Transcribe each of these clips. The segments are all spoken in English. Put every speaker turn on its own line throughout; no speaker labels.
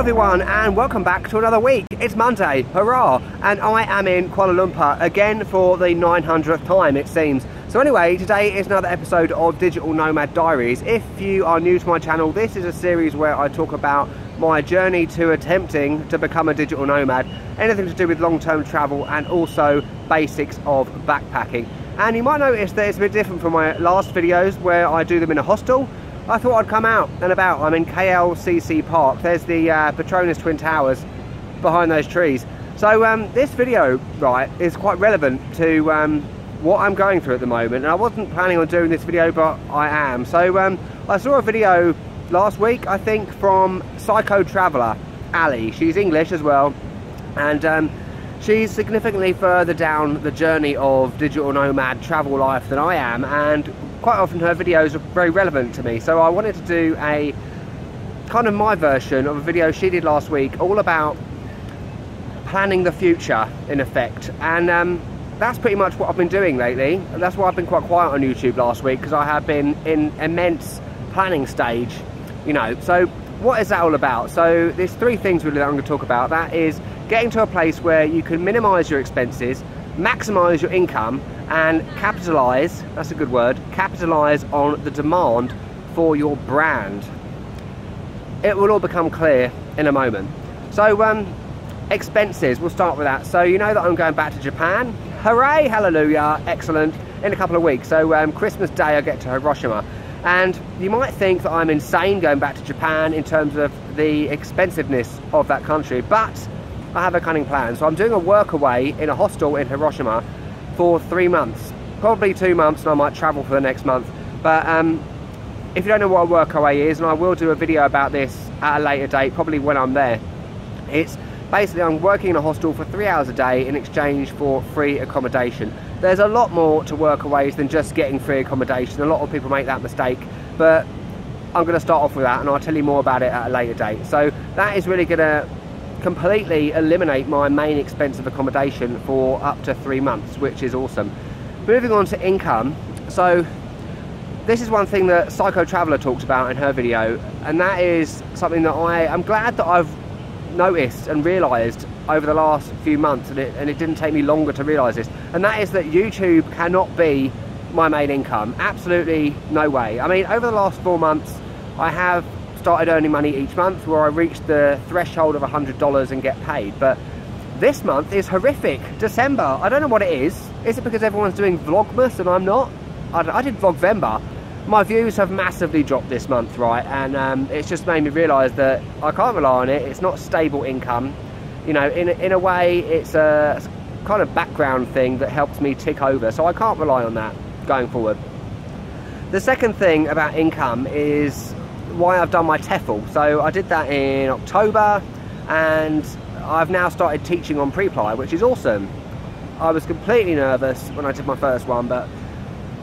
everyone and welcome back to another week. It's Monday, hurrah! And I am in Kuala Lumpur again for the 900th time it seems. So anyway, today is another episode of Digital Nomad Diaries. If you are new to my channel, this is a series where I talk about my journey to attempting to become a digital nomad, anything to do with long-term travel and also basics of backpacking. And you might notice that it's a bit different from my last videos where I do them in a hostel I thought I'd come out and about. I'm in KLCC Park. There's the uh, Petronas Twin Towers behind those trees. So um, this video, right, is quite relevant to um, what I'm going through at the moment. And I wasn't planning on doing this video, but I am. So um, I saw a video last week, I think, from Psycho Traveller, Ali. She's English as well. And um, she's significantly further down the journey of digital nomad travel life than I am. And quite often her videos are very relevant to me. So I wanted to do a kind of my version of a video she did last week all about planning the future in effect. And um, that's pretty much what I've been doing lately. That's why I've been quite quiet on YouTube last week because I have been in immense planning stage, you know. So what is that all about? So there's three things really that I'm going to talk about. That is getting to a place where you can minimize your expenses, maximize your income and capitalize, that's a good word, capitalize on the demand for your brand. It will all become clear in a moment. So um, expenses, we'll start with that. So you know that I'm going back to Japan. Hooray, hallelujah, excellent, in a couple of weeks. So um, Christmas Day I get to Hiroshima. And you might think that I'm insane going back to Japan in terms of the expensiveness of that country, but I have a cunning plan. So I'm doing a Workaway in a hostel in Hiroshima for three months. Probably two months and I might travel for the next month. But um, if you don't know what a Workaway is, and I will do a video about this at a later date, probably when I'm there, it's basically I'm working in a hostel for three hours a day in exchange for free accommodation. There's a lot more to Workaways than just getting free accommodation. A lot of people make that mistake, but I'm going to start off with that and I'll tell you more about it at a later date. So that is really going to completely eliminate my main expense of accommodation for up to three months, which is awesome. Moving on to income, so this is one thing that Psycho Traveller talks about in her video, and that is something that I, I'm glad that I've noticed and realised over the last few months, and it, and it didn't take me longer to realise this, and that is that YouTube cannot be my main income. Absolutely no way. I mean, over the last four months, I have started earning money each month where I reached the threshold of $100 and get paid. But this month is horrific. December, I don't know what it is. Is it because everyone's doing Vlogmas and I'm not? I, I did Vlogvember. My views have massively dropped this month, right? And um, it's just made me realise that I can't rely on it. It's not stable income. You know, in, in a way, it's a kind of background thing that helps me tick over. So I can't rely on that going forward. The second thing about income is why I've done my TEFL. So I did that in October and I've now started teaching on Preply, which is awesome. I was completely nervous when I did my first one, but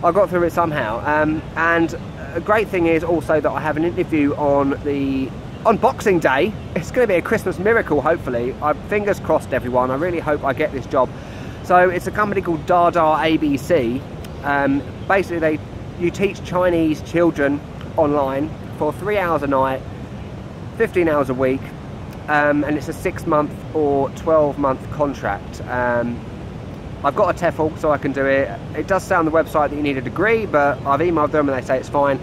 I got through it somehow. Um, and a great thing is also that I have an interview on the on Boxing Day. It's going to be a Christmas miracle, hopefully. I fingers crossed, everyone. I really hope I get this job. So it's a company called Dada ABC. Um, basically, they you teach Chinese children online for three hours a night, 15 hours a week, um, and it's a six month or 12 month contract. Um, I've got a TEFL so I can do it. It does say on the website that you need a degree, but I've emailed them and they say it's fine.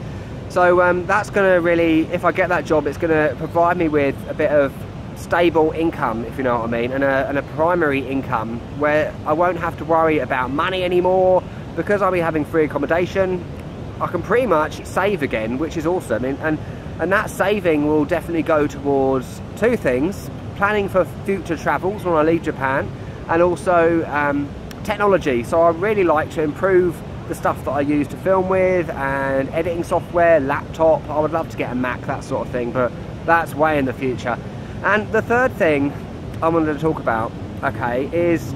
So um, that's going to really, if I get that job, it's going to provide me with a bit of stable income, if you know what I mean, and a, and a primary income where I won't have to worry about money anymore because I'll be having free accommodation I can pretty much save again, which is awesome. And, and, and that saving will definitely go towards two things, planning for future travels when I leave Japan, and also um, technology. So I really like to improve the stuff that I use to film with and editing software, laptop. I would love to get a Mac, that sort of thing, but that's way in the future. And the third thing I wanted to talk about, okay, is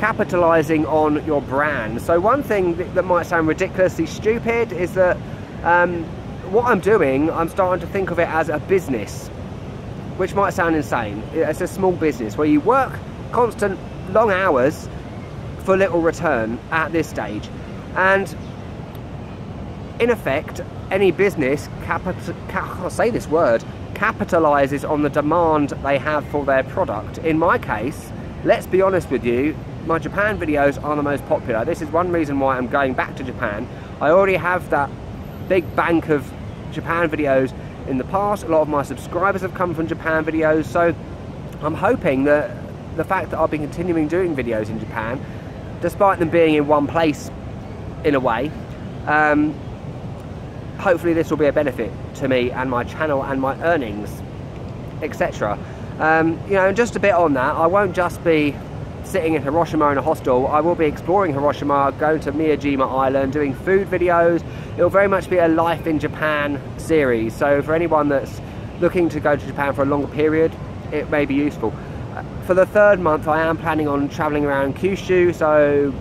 capitalizing on your brand. So one thing that might sound ridiculously stupid is that um, what I'm doing, I'm starting to think of it as a business, which might sound insane. It's a small business where you work constant long hours for little return at this stage. And in effect, any business, capital, I'll say this word, capitalizes on the demand they have for their product. In my case, let's be honest with you, my Japan videos are the most popular. This is one reason why I'm going back to Japan. I already have that big bank of Japan videos in the past. A lot of my subscribers have come from Japan videos, so I'm hoping that the fact that I've been continuing doing videos in Japan, despite them being in one place in a way, um, hopefully this will be a benefit to me and my channel and my earnings, etc. Um, you know, and just a bit on that, I won't just be sitting in Hiroshima in a hostel. I will be exploring Hiroshima, going to Miyajima Island, doing food videos. It will very much be a life in Japan series. So for anyone that's looking to go to Japan for a longer period, it may be useful. For the third month, I am planning on traveling around Kyushu, so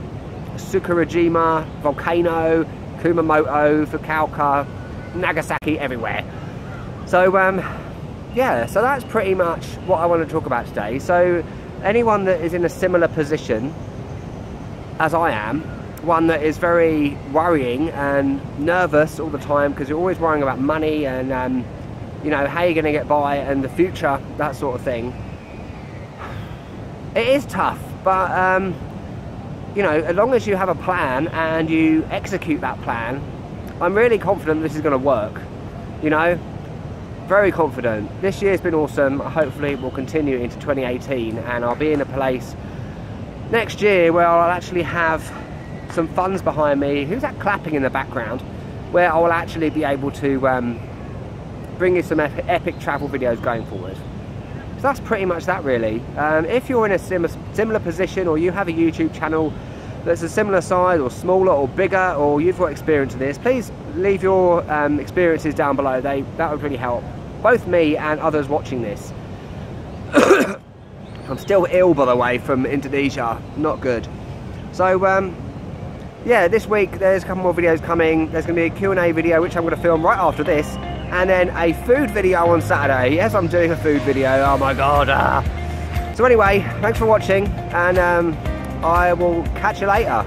Sakurajima, Volcano, Kumamoto, Fukuoka, Nagasaki, everywhere. So um, yeah, so that's pretty much what I want to talk about today. So anyone that is in a similar position as I am, one that is very worrying and nervous all the time because you're always worrying about money and um, you know how you're going to get by and the future, that sort of thing. It is tough, but um, you know, as long as you have a plan and you execute that plan, I'm really confident this is going to work. You know, very confident. This year's been awesome. Hopefully it will continue into 2018 and I'll be in a place next year where I'll actually have some funds behind me. Who's that clapping in the background? Where I will actually be able to um, bring you some epic, travel videos going forward. So that's pretty much that really. Um, if you're in a sim similar position or you have a YouTube channel that's a similar size or smaller or bigger or you've got experience in this, please leave your um, experiences down below. They That would really help both me and others watching this. I'm still ill, by the way, from Indonesia. Not good. So, um, yeah, this week there's a couple more videos coming. There's going to be a Q&A video, which I'm going to film right after this. And then a food video on Saturday. Yes, I'm doing a food video. Oh my god. Ah. So anyway, thanks for watching. And um, I will catch you later.